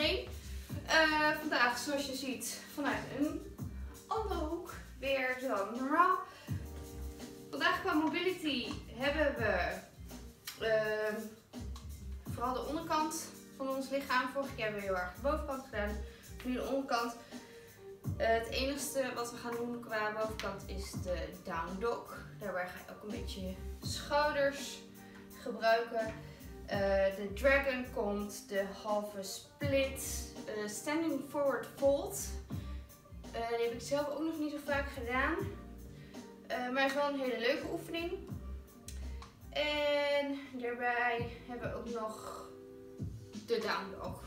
Uh, vandaag, zoals je ziet, vanuit een andere hoek weer zo normaal. Vandaag qua mobility hebben we uh, vooral de onderkant van ons lichaam. Vorige keer hebben we heel erg de bovenkant gedaan, nu de onderkant. Uh, het enige wat we gaan doen qua bovenkant is de down dog. Daarbij ga je ook een beetje schouders gebruiken. Uh, de dragon komt, de halve split, uh, standing forward fold. Uh, die heb ik zelf ook nog niet zo vaak gedaan. maar is wel een hele leuke oefening. En daarbij hebben we ook nog de down dog.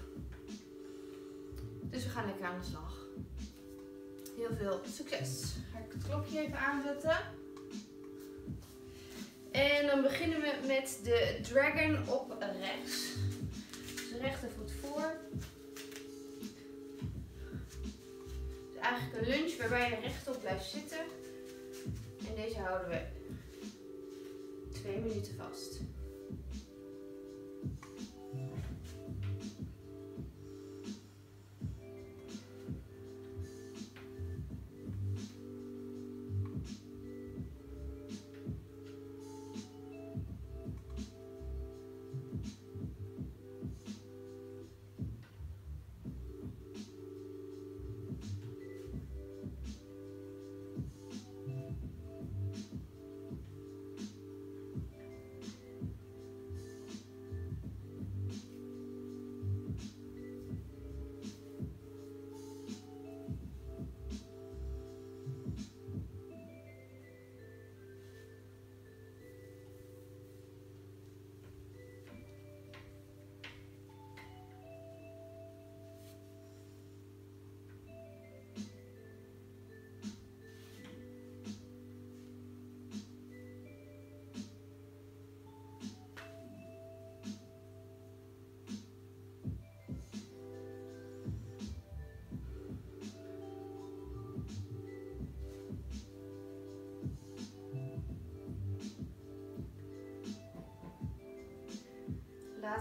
Dus we gaan lekker aan de slag. Heel veel succes. Ga ik het klokje even aanzetten. En dan beginnen we met de dragon op rechts. Dus rechtervoet voor. Dus eigenlijk een lunge waarbij je rechtop blijft zitten. En deze houden we twee minuten vast.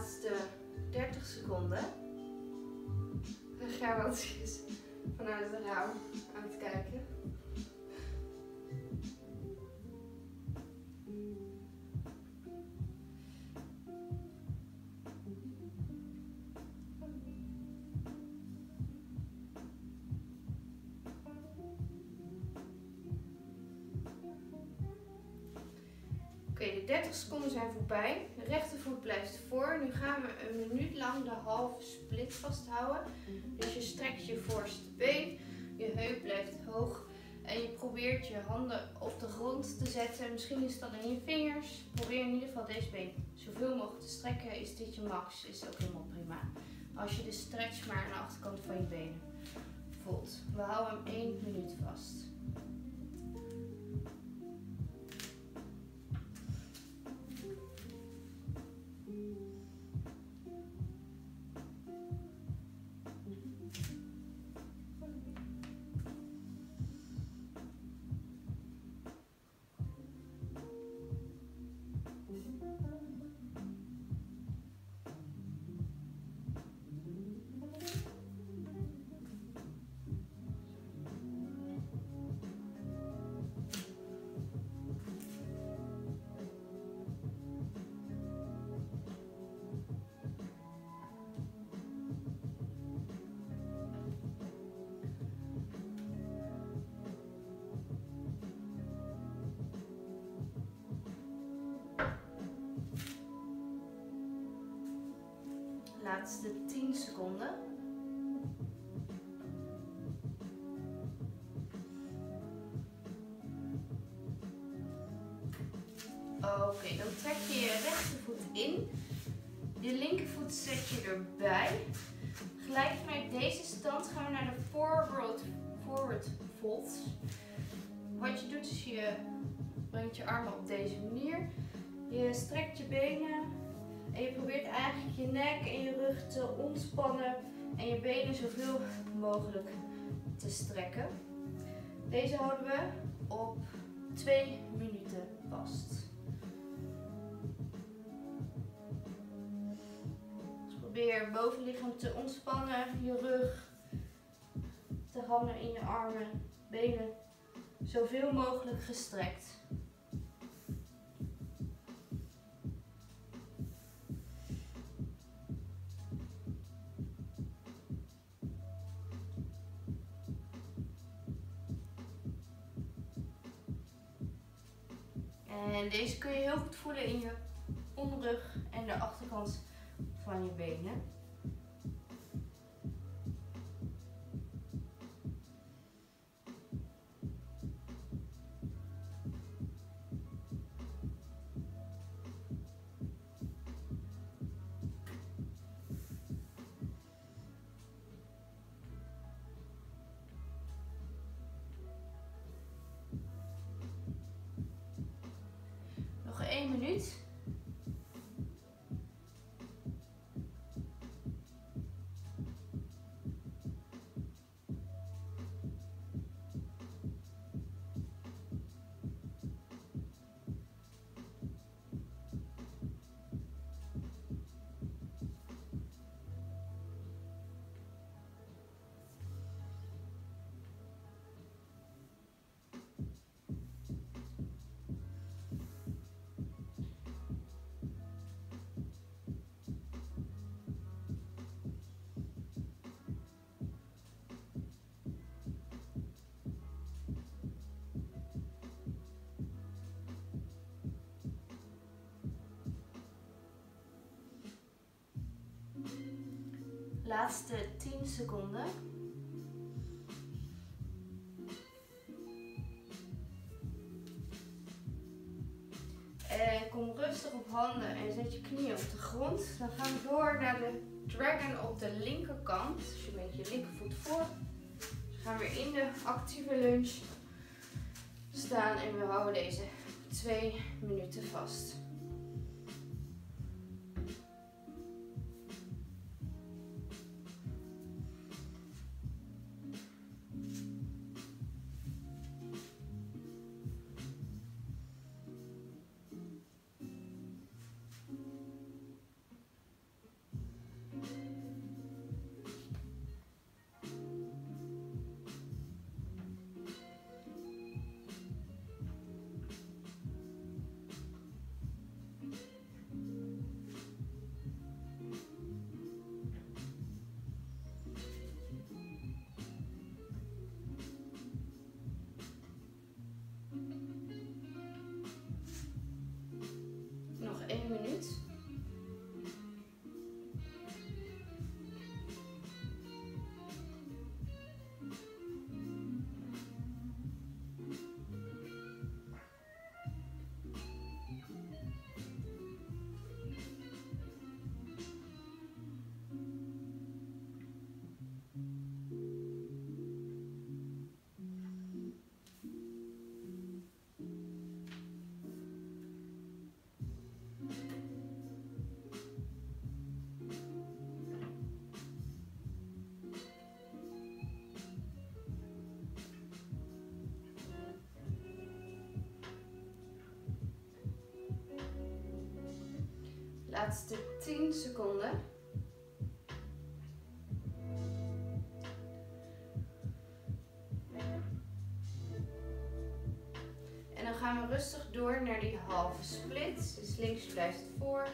Laatste 30 seconden. is vanuit het raam aan het kijken. Oké, de 30 seconden zijn voorbij. De rechtervoet blijft voor. Nu gaan we een minuut lang de halve split vasthouden. Dus je strekt je voorste been, je heup blijft hoog. En je probeert je handen op de grond te zetten. Misschien is dat in je vingers. Probeer in ieder geval deze been zoveel mogelijk te strekken. Is dit je max, is ook helemaal prima. Als je de stretch maar aan de achterkant van je benen voelt. We houden hem 1 minuut vast. Laatste 10 seconden. Oké, dan trek je je rechtervoet in. Je linkervoet zet je erbij. Gelijk vanuit deze stand gaan we naar de forward, forward fold. Wat je doet is je brengt je armen op deze manier. Je strekt je benen en je probeert eigenlijk je nek te ontspannen en je benen zoveel mogelijk te strekken. Deze houden we op 2 minuten vast. Dus Probeer bovenlichaam te ontspannen, je rug, de handen in je armen, benen, zoveel mogelijk gestrekt. En deze kun je heel goed voelen in je onderrug en de achterkant van je benen. Laatste 10 seconden. En kom rustig op handen en zet je knieën op de grond. Dan gaan we door naar de dragon op de linkerkant. Dus je bent je linkervoet voor. We gaan weer in de actieve lunge staan en we houden deze twee minuten vast. Laatste 10 seconden. En dan gaan we rustig door naar die halve split. Dus links blijft voor.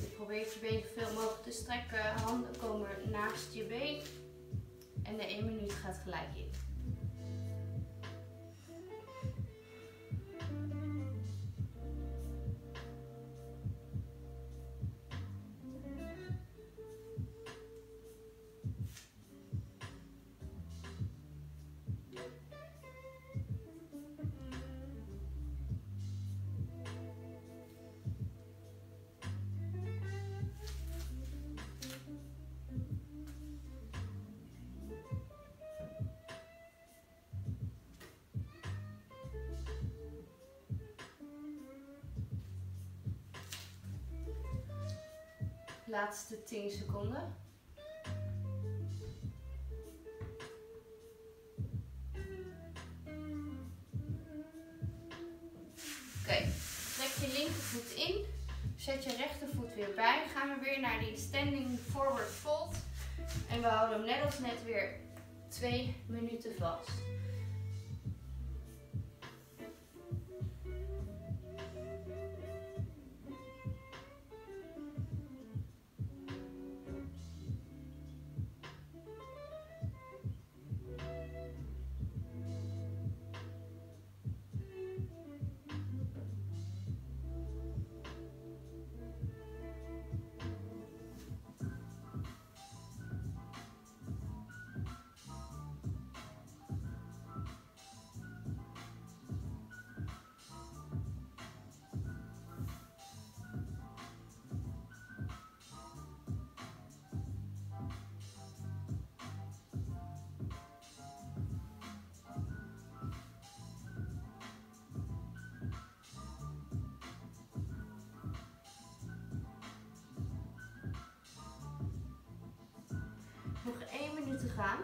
Je probeert je been zoveel mogelijk te strekken. Handen komen naast je been. En de 1 minuut gaat gelijk in. Laatste 10 seconden. Oké, trek je linkervoet in. Zet je rechtervoet weer bij. Gaan we weer naar die standing forward fold. En we houden hem net als net weer twee minuten vast. tá?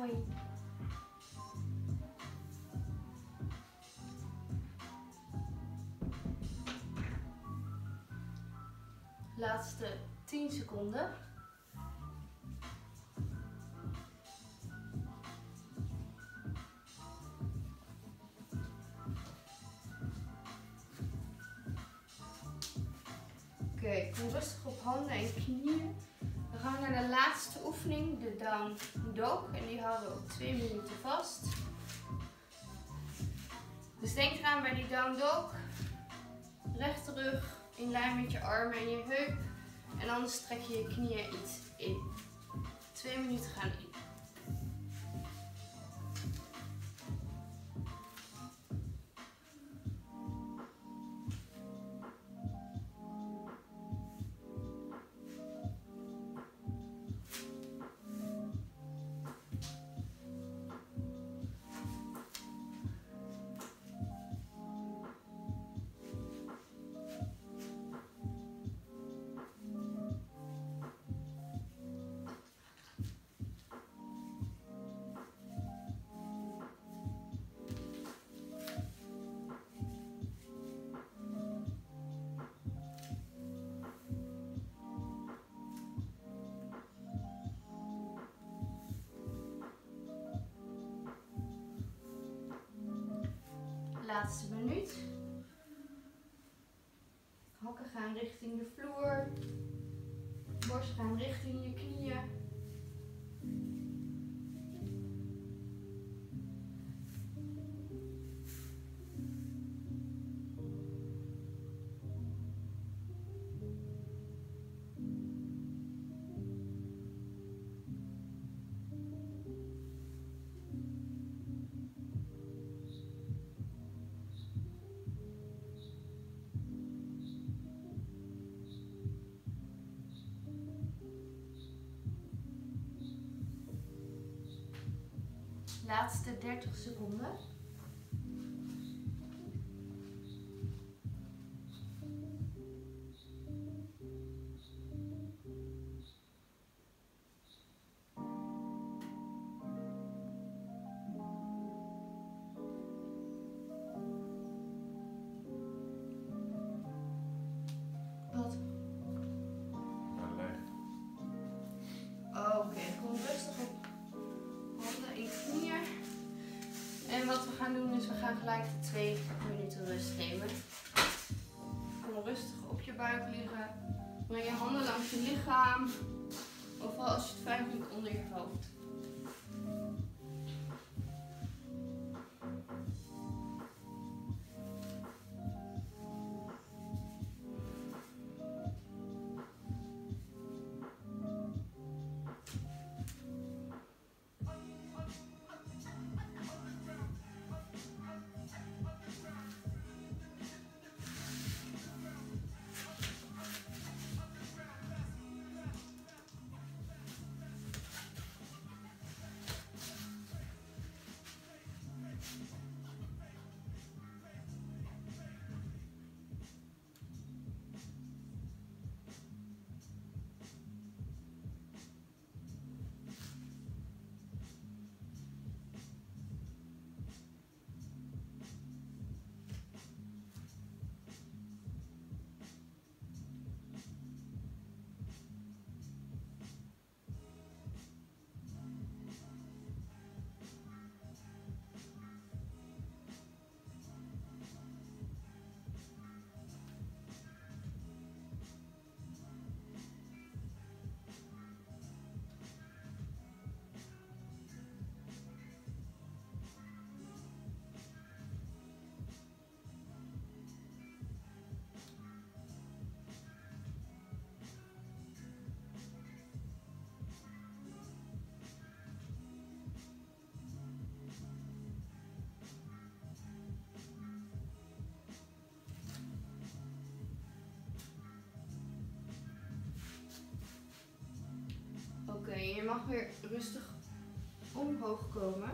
Hoi. Laatste 10 seconden. Oké, kom rustig op handen en knieën. We gaan naar de laatste oefening, de down dog. En die houden we op 2 minuten vast. Dus denk eraan bij die down dog. Rechte rug in lijn met je armen en je heup. En anders trek je je knieën iets in. Twee minuten gaan in. Hakken gaan richting de vloer. Borst gaan richting je Laatste 30 seconden. Is we gaan gelijk twee minuten rust nemen. Kom rustig op je buik liggen. Breng je handen langs je lichaam. Ofwel als je het fijn vindt onder je hoofd. Mag weer rustig omhoog komen.